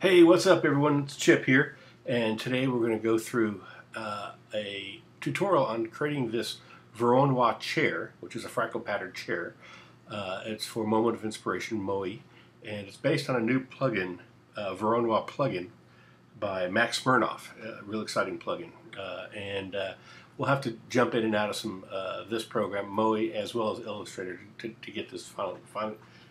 Hey, what's up everyone? It's Chip here, and today we're going to go through uh, a tutorial on creating this Voronoi chair, which is a fractal pattern chair. Uh, it's for Moment of Inspiration, MoI, and it's based on a new plugin, uh, plugin by Max Smirnov, a real exciting plugin. Uh, and uh, we'll have to jump in and out of some uh, this program, MoI, as well as Illustrator, to, to get this final,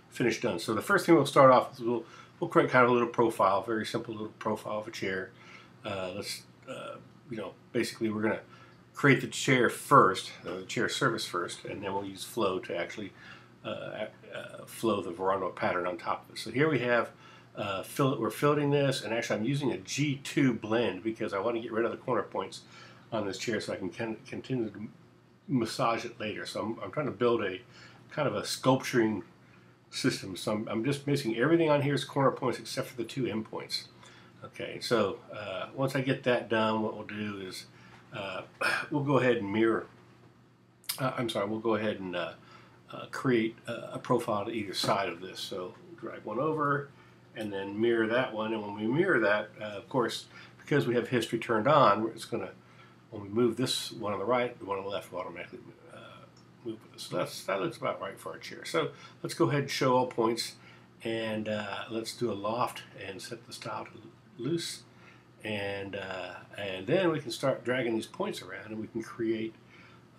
finished done. So the first thing we'll start off is we'll we'll create kind of a little profile, very simple little profile of a chair. Uh, let's, uh, you know, basically we're going to create the chair first, uh, the chair surface first, and then we'll use flow to actually uh, uh, flow the Voronoi pattern on top of it. So here we have, uh, fill, we're filling this, and actually I'm using a G2 blend because I want to get rid of the corner points on this chair so I can continue to massage it later. So I'm, I'm trying to build a kind of a sculpturing system. So I'm, I'm, just missing everything on here is corner points except for the two endpoints. Okay, so uh, once I get that done, what we'll do is uh, we'll go ahead and mirror. Uh, I'm sorry, we'll go ahead and uh, uh, create a profile to either side of this. So drag one over and then mirror that one. And when we mirror that, uh, of course, because we have history turned on, it's going to, when we move this one on the right, the one on the left will automatically move with us. So that's, that looks about right for our chair. So let's go ahead and show all points and uh, let's do a loft and set the style to loose and uh, and then we can start dragging these points around and we can create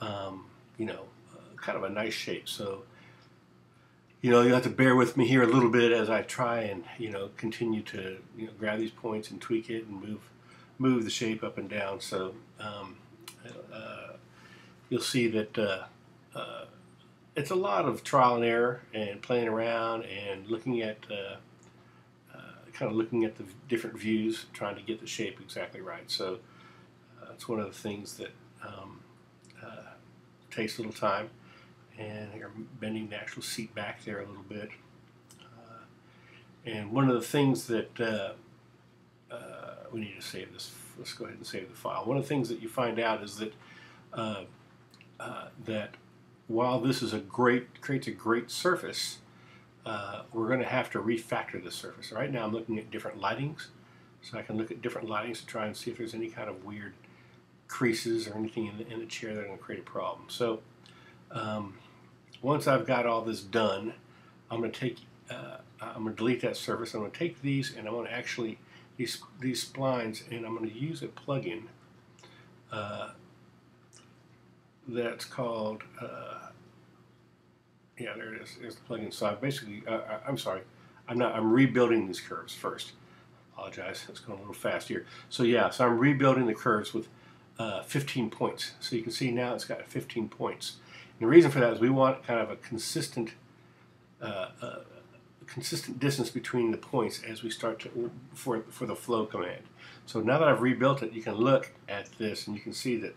um, you know uh, kind of a nice shape so you know you have to bear with me here a little bit as I try and you know continue to you know grab these points and tweak it and move move the shape up and down so um, uh, you'll see that uh, it's a lot of trial and error and playing around and looking at uh, uh, kind of looking at the different views, trying to get the shape exactly right. So uh, it's one of the things that um, uh, takes a little time. And you're bending the actual seat back there a little bit. Uh, and one of the things that we need to save this. Let's go ahead and save the file. One of the things that you find out is that that while this is a great creates a great surface, uh, we're going to have to refactor the surface. Right now I'm looking at different lightings, so I can look at different lightings to try and see if there's any kind of weird creases or anything in the, in the chair that are going to create a problem. So um, once I've got all this done, I'm going to take uh, I'm going to delete that surface. I'm going to take these and I'm going to actually these these splines and I'm going to use a plugin uh, that's called, uh, yeah, there it is. There's the plugin. So I basically, uh, uh, I'm sorry, I'm not. I'm rebuilding these curves first. Apologize, it's going a little fast here. So yeah, so I'm rebuilding the curves with uh, 15 points. So you can see now it's got 15 points. And the reason for that is we want kind of a consistent, uh, uh, consistent distance between the points as we start to for for the flow command. So now that I've rebuilt it, you can look at this and you can see that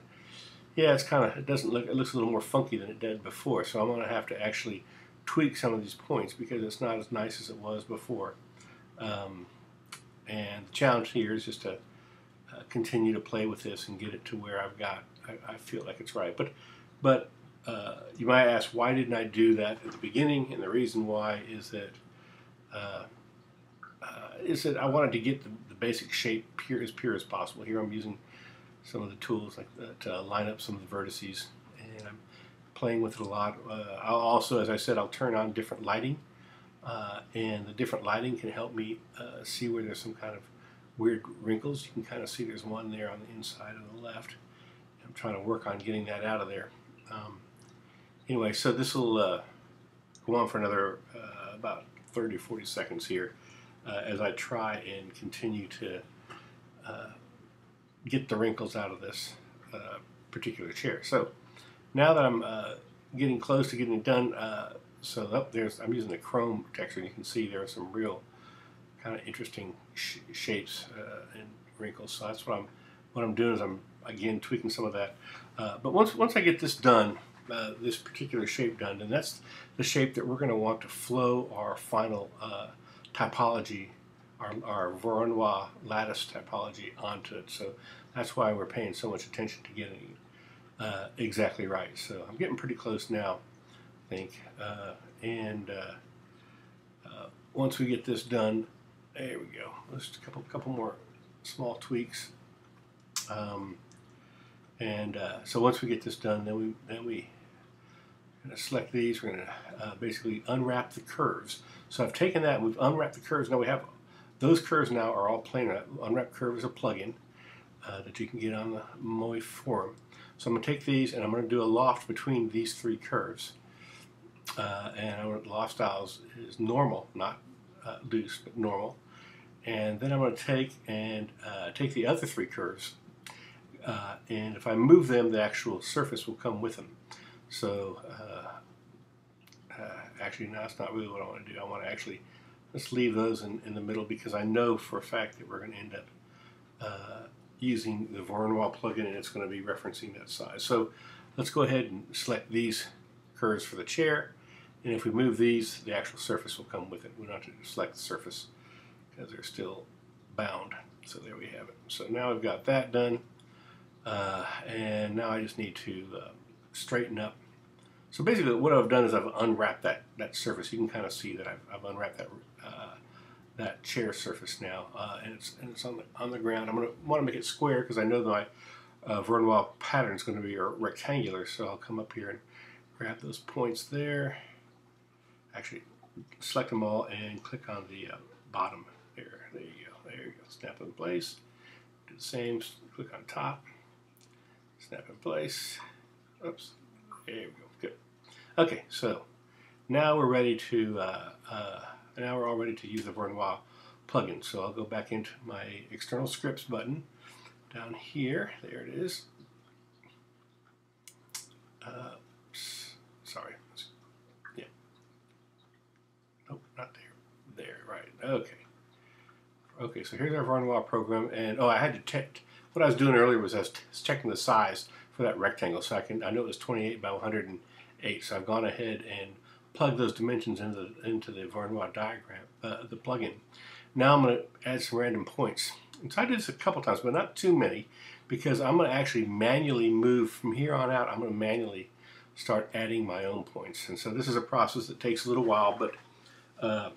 yeah, it's kind of, it doesn't look, it looks a little more funky than it did before. So I'm going to have to actually tweak some of these points because it's not as nice as it was before. Um, and the challenge here is just to uh, continue to play with this and get it to where I've got, I, I feel like it's right. But, but uh, you might ask, why didn't I do that at the beginning? And the reason why is that uh, uh is that I wanted to get the, the basic shape pure as pure as possible. Here I'm using some of the tools like to line up some of the vertices and I'm playing with it a lot. Uh, I'll also, as I said, I'll turn on different lighting uh, and the different lighting can help me uh, see where there's some kind of weird wrinkles. You can kind of see there's one there on the inside of the left. I'm trying to work on getting that out of there. Um, anyway, so this will uh, go on for another uh, about 30 or 40 seconds here uh, as I try and continue to get the wrinkles out of this uh, particular chair. So now that I'm uh, getting close to getting it done, uh, so up there's I'm using the chrome texture, and you can see there are some real kind of interesting sh shapes uh, and wrinkles. So that's what I'm what I'm doing is I'm again tweaking some of that. Uh, but once once I get this done, uh, this particular shape done, and that's the shape that we're going to want to flow our final topology our, our Voronoi lattice topology onto it. So that's why we're paying so much attention to getting uh, exactly right. So I'm getting pretty close now, I think. Uh, and uh, uh once we get this done, there we go. Just a couple, couple more small tweaks. Um, and uh, so once we get this done, then we then we select these. We're going to uh, basically unwrap the curves. So I've taken that. We've unwrapped the curves. Now we have those curves. Now are all planar. Unwrap curve is a plugin uh, that you can get on the MoI forum. So I'm going to take these and I'm going to do a loft between these three curves. Uh, and I want loft styles is normal, not uh, loose, but normal. And then I'm going to take and uh, take the other three curves, uh, and if I move them, the actual surface will come with them. So uh, actually, no, that's not really what I want to do. I want to actually let's leave those in, in the middle because I know for a fact that we're going to end up uh, using the Voronoi plugin and it's going to be referencing that size. So let's go ahead and select these curves for the chair. And if we move these, the actual surface will come with it. We don't have to select the surface because they're still bound. So there we have it. So now I've got that done. Uh, and now I just need to uh, straighten up. So basically what I've done is I've unwrapped that, that surface. You can kind of see that I've, I've unwrapped that uh, that chair surface now, uh, and it's and it's on the on the ground. I'm gonna want to make it square because I know that my uh, Voronoi pattern is going to be rectangular. So I'll come up here and grab those points there. Actually, select them all and click on the uh, bottom there. There you go. There you go. Snap in place. Do the same. Click on top. Snap in place. Oops. There we go. Okay, so now we're ready to, uh, uh, now we're all ready to use the Voronoi plugin. So I'll go back into my external scripts button down here. There it is. Uh, sorry. Yeah. Nope, not there. There, right. Okay. Okay, so here's our Voronoi program. And, oh, I had to check what I was doing earlier was I was checking the size for that rectangle. So I can I know it was 28 by 108. So I've gone ahead and plugged those dimensions into the, into the diagram, uh, the plugin. Now I'm going to add some random points. And so I did this a couple times, but not too many, because I'm going to actually manually move from here on out. I'm going to manually start adding my own points. And so this is a process that takes a little while, but uh,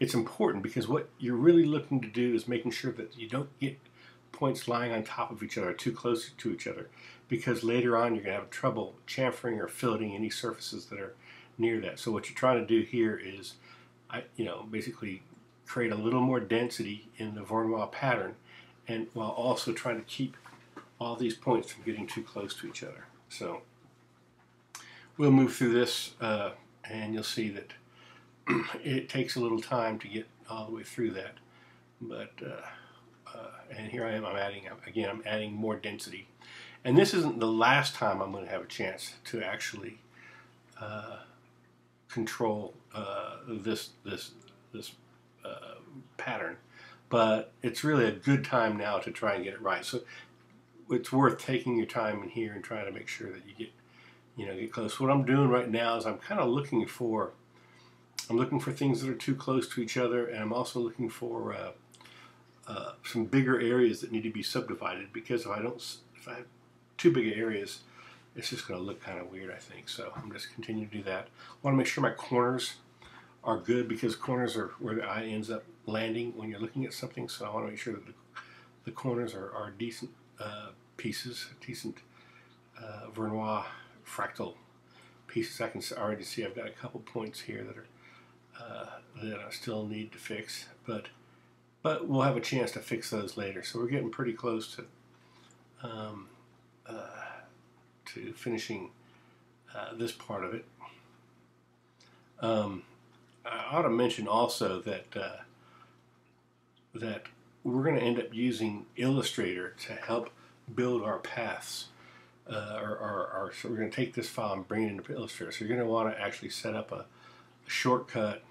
it's important because what you're really looking to do is making sure that you don't get points lying on top of each other, too close to each other, because later on you're going to have trouble chamfering or filleting any surfaces that are near that. So what you're trying to do here is, I, you know, basically create a little more density in the Voronoi pattern, and while also trying to keep all these points from getting too close to each other. So we'll move through this, uh, and you'll see that it takes a little time to get all the way through that, but. Uh, uh, and here I am, I'm adding, again, I'm adding more density. And this isn't the last time I'm going to have a chance to actually uh, control uh, this, this, this uh, pattern. But it's really a good time now to try and get it right. So it's worth taking your time in here and trying to make sure that you get, you know, get close. What I'm doing right now is I'm kind of looking for, I'm looking for things that are too close to each other, and I'm also looking for uh, uh, some bigger areas that need to be subdivided because if I don't, if I too big areas, it's just going to look kind of weird, I think. So I'm just continuing to do that. I want to make sure my corners are good because corners are where the eye ends up landing when you're looking at something. So I want to make sure that the, the corners are, are decent uh, pieces, decent uh, Voronoi fractal pieces. I can already see I've got a couple points here that are uh, that I still need to fix, but but we'll have a chance to fix those later. So we're getting pretty close to um, to finishing uh, this part of it. Um, I ought to mention also that uh, that we're going to end up using Illustrator to help build our paths. Uh, or, or, or, so we're going to take this file and bring it into Illustrator. So you're going to want to actually set up a, a shortcut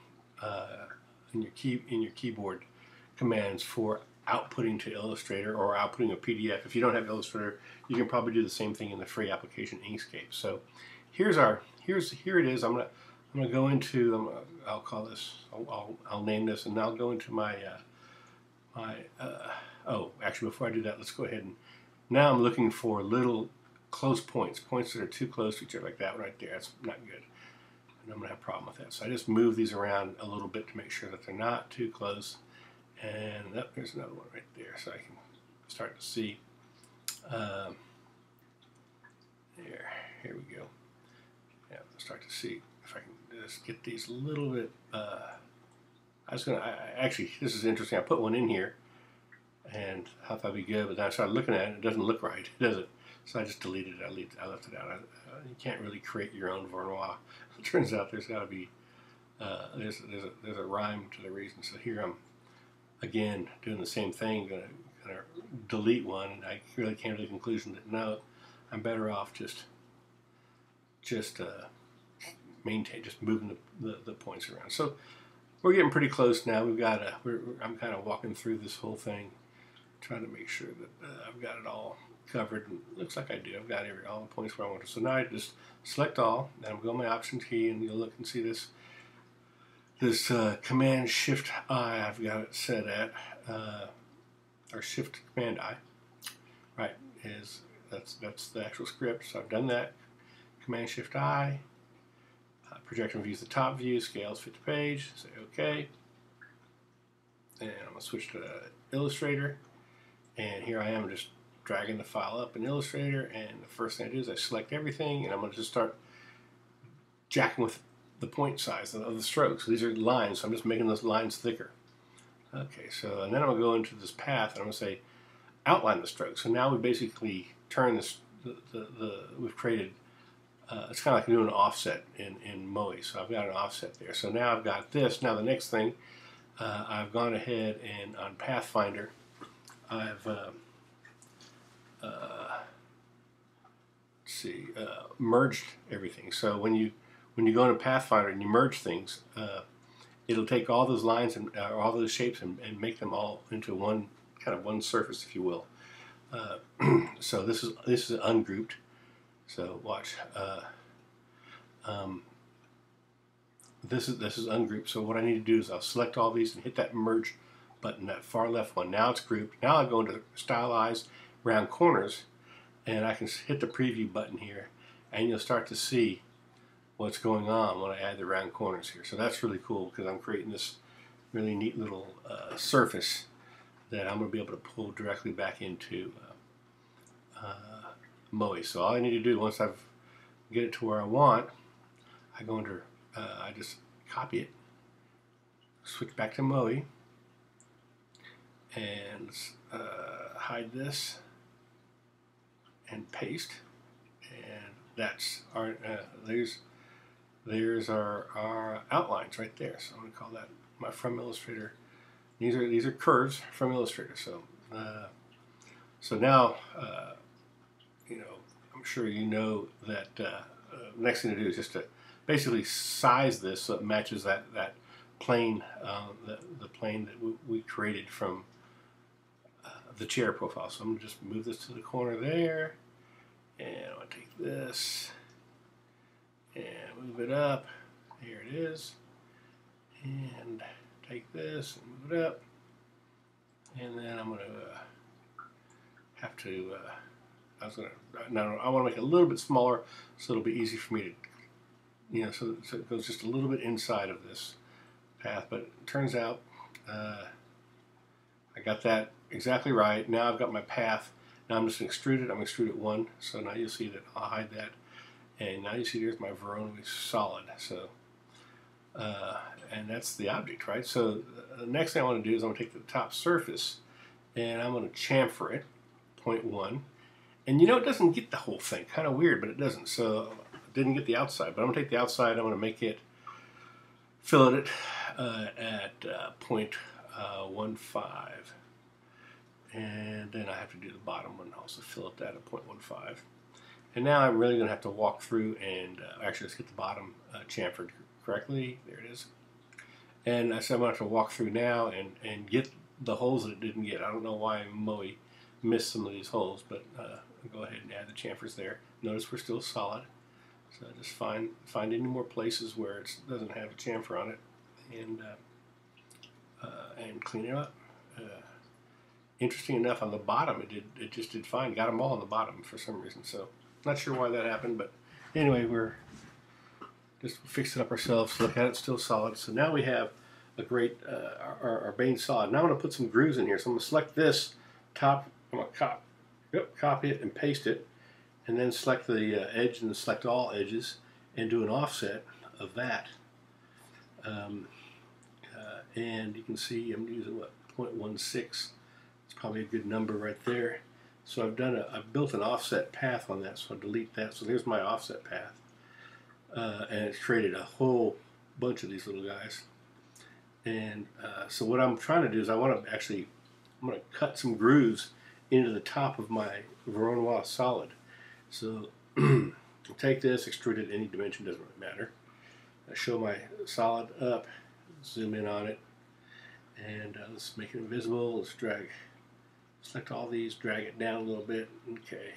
uh, in your key in your keyboard commands for outputting to Illustrator or outputting a PDF. If you don't have Illustrator, you can probably do the same thing in the free application Inkscape. So here's our here's here it is. I'm gonna I'm gonna go into um, I'll call this I'll, I'll, I'll, name this and now I'll go into my uh, my uh, oh actually before I do that let's go ahead and now I'm looking for little close points points that are too close to each other like that right there. That's not good. And I'm gonna have a problem with that. So I just move these around a little bit to make sure that they're not too close And that, there's another one right there, so I can start to see. Um, there, here we go. Yeah, start to see if I can just get these a little bit. Uh, I was gonna I, actually. This is interesting. I put one in here, and I thought that'd be good. But then I started looking at it. It doesn't look right, does it? So I just deleted it. I, leave, I left it out. I, uh, you can't really create your own Voronoi. It turns out there's got to be uh, there's there's a, there's a rhyme to the reason. So here I'm again doing the same thing. Gonna gonna delete one, and I really came to the conclusion that no, I'm better off just just uh, maintain just moving the, the, the, points around. So we're getting pretty close now. We've got a, we're, I'm kind of walking through this whole thing, trying to make sure that uh, I've got it all covered. And looks like I do. I've got every, all the points where I want to. So now I just select all, and I'm going my Options key, and you'll look and see this this uh, Command Shift I. I've got it set at uh, or Shift Command I. Right is that's that's the actual script. So I've done that. Command Shift I. Uh, projection views the top view. Scales fit the page. Say OK. And I'm to switch to Illustrator. And here I am just dragging the file up in Illustrator and the first thing I do is I select everything and I'm to just start jacking with the point size of the strokes. These are lines, so I'm just making those lines thicker. Okay, so and then I'm going to go into this path and I'm going to say outline the stroke. So now we basically turn this, the, the, the we've created, uh, it's kind of like doing an offset in, in MoI. So I've got an offset there. So now I've got this. Now the next thing, uh, I've gone ahead and on Pathfinder, I've uh, uh, see, uh, merged everything. So when you when you go into Pathfinder and you merge things, uh, it'll take all those lines and uh, all those shapes and, and, make them all into one kind of one surface, if you will. Uh, so this is this is ungrouped. So watch. Uh, um, this is this is ungrouped. So what I need to do is I'll select all these and hit that merge button, that far left one. Now it's grouped. Now I go into stylize round corners and I can hit the preview button here and you'll start to see what's going on when I add the round corners here. So that's really cool because I'm creating this really neat little uh, surface that I'm going to be able to pull directly back into uh, uh, MoI. So all I need to do once I've get it to where I want, I go under, uh, I just copy it, switch back to MoI, and uh, hide this and paste and that's our uh, there's there's our, our outlines right there so I'm gonna call that my from Illustrator these are these are curves from Illustrator so uh, so now uh, you know I'm sure you know that uh, uh, next thing to do is just to basically size this so it matches that that plane uh, the, the plane that we, we created from the chair profile. So I'm going to just move this to the corner there. And I'm going to take this and move it up. Here it is. And take this and move it up. And then I'm going to uh, have to, uh, I was going to, no, I want to make it a little bit smaller so it'll be easy for me to, you know, so, so it goes just a little bit inside of this path. But it turns out uh, I got that exactly right. Now I've got my path. Now I'm just going to extrude it. I'm going to extrude it one. So now you'll see that I'll hide that. And now you see there's my Voronoi solid. So, uh, and that's the object, right? So the next thing I want to do is I'm going to take the top surface and I'm going to chamfer it, 0.1. And you know, it doesn't get the whole thing. Kind of weird, but it doesn't. So I didn't get the outside. But I'm going to take the outside. I'm going to make it, fillet it uh, at uh, 0.15 and then I have to do the bottom one also fill up that at 0.15 and now I'm really going to have to walk through and uh, actually let's get the bottom uh, chamfered correctly. There it is. And I said I'm going to have to walk through now and, and get the holes that it didn't get. I don't know why MoI missed some of these holes but uh, go ahead and add the chamfers there. Notice we're still solid. So just find find any more places where it doesn't have a chamfer on it and uh, uh, and clean it up. Uh, interesting enough, on the bottom, it did it just did fine. Got them all on the bottom for some reason. So not sure why that happened, but anyway, we're just fixing up ourselves. Look at it, still solid. So now we have a great uh, our, our Bane solid. Now I'm going to put some grooves in here. So I'm going to select this top. I'm going to cop, yep, copy it and paste it, and then select the uh, edge and select all edges and do an offset of that. Um, uh, and you can see I'm using what 0.16. It's probably a good number right there. So I've done a, I've built an offset path on that. So I'll delete that. So there's my offset path, uh, and it's created a whole bunch of these little guys. And uh, so what I'm trying to do is I want to actually, I'm going to cut some grooves into the top of my Voronoi solid. So take this, extrude it any dimension, doesn't really matter. I show my solid up, zoom in on it, and uh, let's make it invisible. Let's drag, select all these, drag it down a little bit. Okay,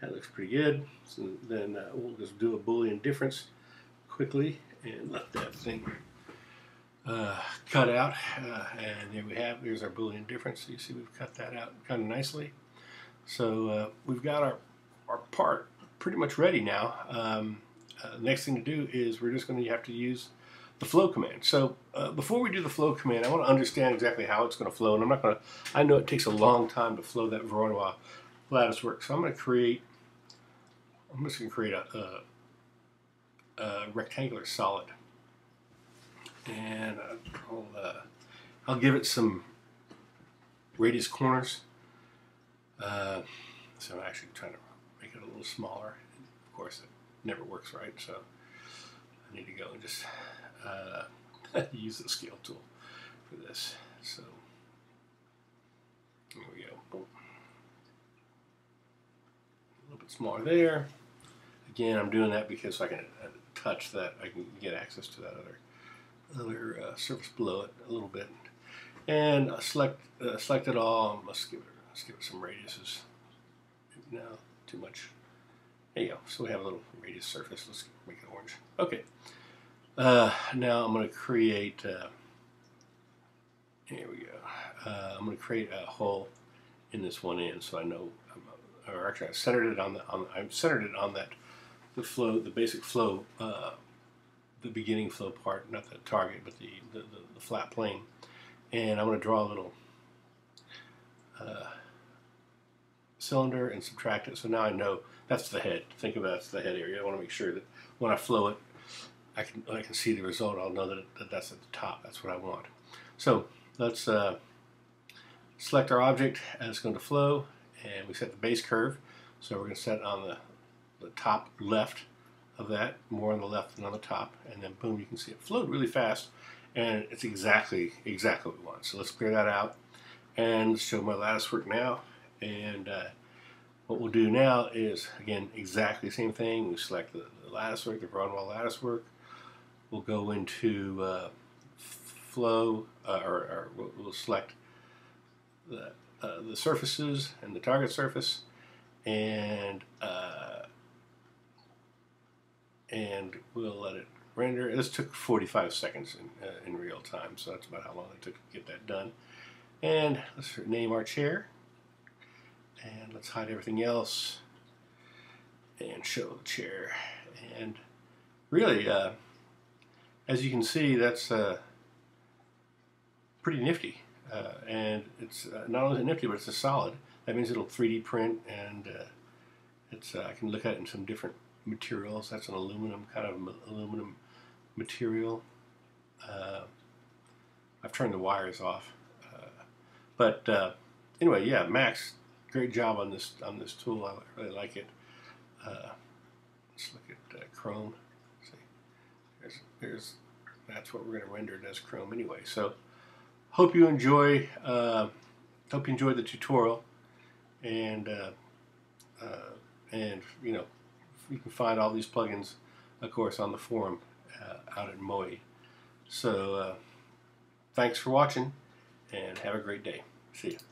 that looks pretty good. So then uh, we'll just do a Boolean difference quickly and let that thing uh, cut out. Uh, and there we have, there's our Boolean difference. You see we've cut that out kind of nicely. So uh, we've got our, our part pretty much ready now. Um, uh, next thing to do is we're just going to have to use the flow command. So uh, before we do the flow command, I want to understand exactly how it's going to flow. And I'm not going to, I know it takes a long time to flow that Voronoi lattice work. So I'm going to create, I'm just going to create a, a, a rectangular solid and I'll, uh, I'll give it some radius corners. Uh, so I'm actually trying to make it a little smaller. Of course, it never works right, so I need to go and just uh, use the scale tool for this. So there we go. A little bit smaller there. Again, I'm doing that because I can uh, touch that. I can get access to that other other uh, surface below it a little bit. And uh, select uh, select it all. Let's give it let's give it some radiuses. No, too much. There you go. So we have a little radius surface. Let's make it orange. Okay. Uh, now I'm going to create. Uh, here we go. Uh, I'm going to create a hole in this one end, so I know. I'm, or actually, I centered it on the. On, I centered it on that the flow, the basic flow uh, the beginning flow part, not the target, but the, the, the, the flat plane. And I'm going to draw a little uh, cylinder and subtract it. So now I know that's the head. Think about it's the head area. I want to make sure that when I flow it, I can I can see the result. I'll know that, that that's at the top. That's what I want. So let's uh, select our object as it's going to flow, and we set the base curve. So we're going to set on the, the top left of that, more on the left than on the top, and then boom, you can see it flowed really fast, and it's exactly, exactly what we want. So let's clear that out, and show my lattice work now, and uh, what we'll do now is, again, exactly the same thing. We select the, the lattice work, the Broadwell lattice work. We'll go into uh, flow, uh, or, or we'll, we'll, select the, uh, the surfaces and the target surface, and uh, and we'll let it render. This took 45 seconds in, uh, in real time, so that's about how long it took to get that done. And let's name our chair, and let's hide everything else, and show the chair. And really, uh, as you can see, that's uh, pretty nifty. Uh, and it's uh, not only nifty, but it's a solid. That means it'll 3D print, and uh, it's I can look at it in some different materials. That's an aluminum kind of aluminum material. Uh, I've turned the wires off, uh, but uh, anyway, yeah, Max, great job on this on this tool. I really like it. Uh, let's look at uh, Chrome. see, there's there's that's what we're going to render it as Chrome anyway. So, hope you enjoy. Uh, hope you enjoyed the tutorial, and and you know you can find all these plugins, of course, on the forum uh, out at MoI. So uh, thanks for watching and have a great day. See you.